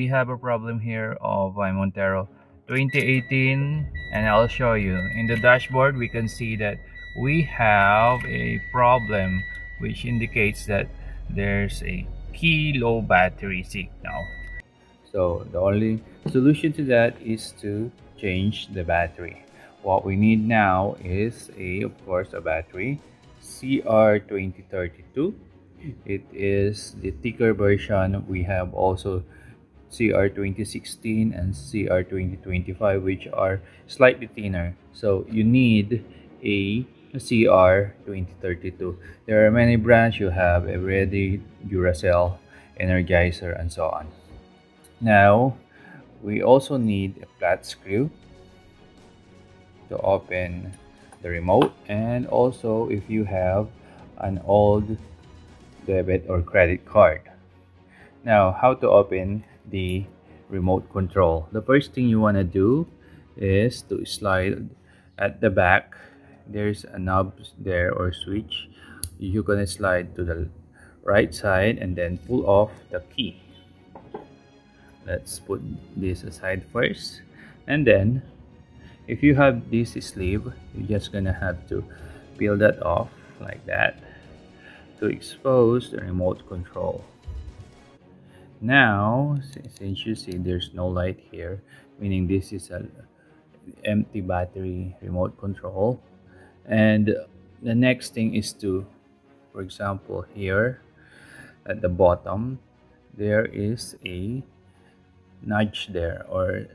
we have a problem here of my Montero. 2018 and I'll show you. In the dashboard we can see that we have a problem which indicates that there's a key low battery signal. So the only solution to that is to change the battery. What we need now is a of course a battery CR2032 it is the thicker version. We have also CR2016 and CR2025 which are slightly thinner. So you need a CR2032 there are many brands you have already Duracell Energizer and so on. Now we also need a flat screw to open the remote and also if you have an old debit or credit card. Now how to open the remote control. The first thing you want to do is to slide at the back. There's a knob there or switch. You're gonna slide to the right side and then pull off the key. Let's put this aside first. And then if you have this sleeve you're just gonna have to peel that off like that to expose the remote control now since you see there's no light here meaning this is a empty battery remote control. And the next thing is to for example here at the bottom there is a nudge there or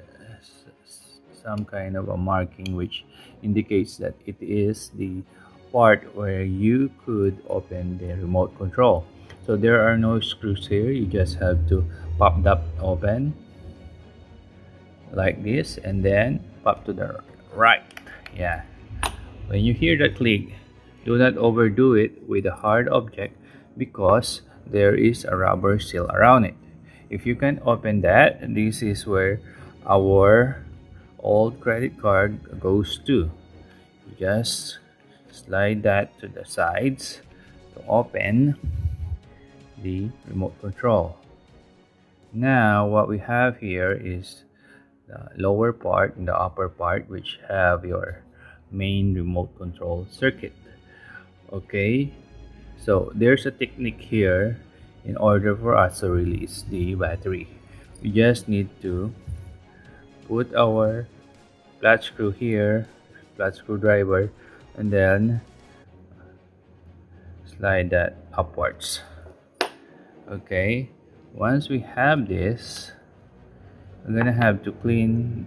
some kind of a marking which indicates that it is the part where you could open the remote control so there are no screws here. You just have to pop that open like this and then pop to the right. Yeah. When you hear that click do not overdo it with a hard object because there is a rubber seal around it. If you can open that this is where our old credit card goes to. You just slide that to the sides to open the remote control. Now what we have here is the lower part and the upper part which have your main remote control circuit. Okay so there's a technique here in order for us to release the battery. We just need to put our flat screw here flat screwdriver and then slide that upwards okay once we have this we're gonna have to clean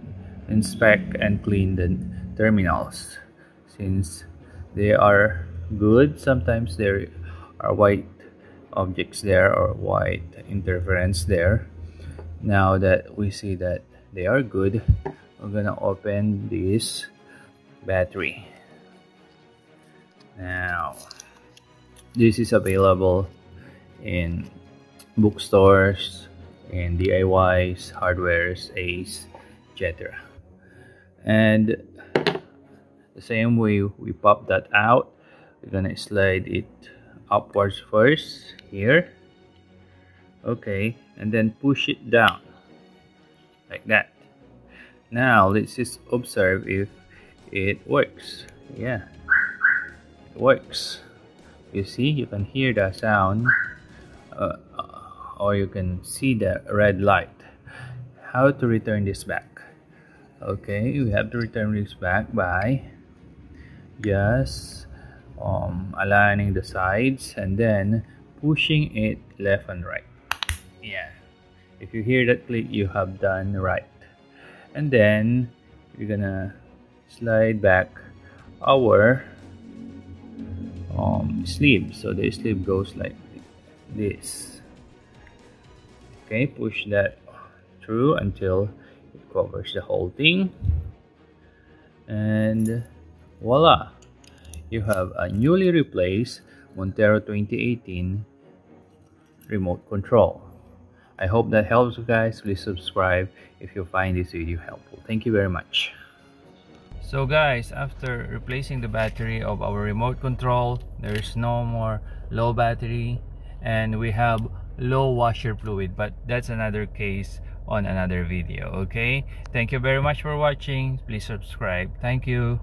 inspect and clean the terminals. Since they are good sometimes there are white objects there or white interference there. Now that we see that they are good we're gonna open this battery. Now this is available in bookstores and DIYs hardwares Ace etc and the same way we pop that out we're gonna slide it upwards first here. Okay and then push it down like that. Now let's just observe if it works. Yeah it works. You see you can hear the sound uh, or you can see the red light. How to return this back? Okay we have to return this back by just um, aligning the sides and then pushing it left and right. Yeah if you hear that click you have done right. And then you're gonna slide back our um, sleeve. So the sleeve goes like this okay push that through until it covers the whole thing. And voila you have a newly replaced Montero 2018 remote control. I hope that helps you guys. Please subscribe if you find this video helpful. Thank you very much. So guys after replacing the battery of our remote control there's no more low battery and we have low washer fluid but that's another case on another video okay? Thank you very much for watching. Please subscribe. Thank you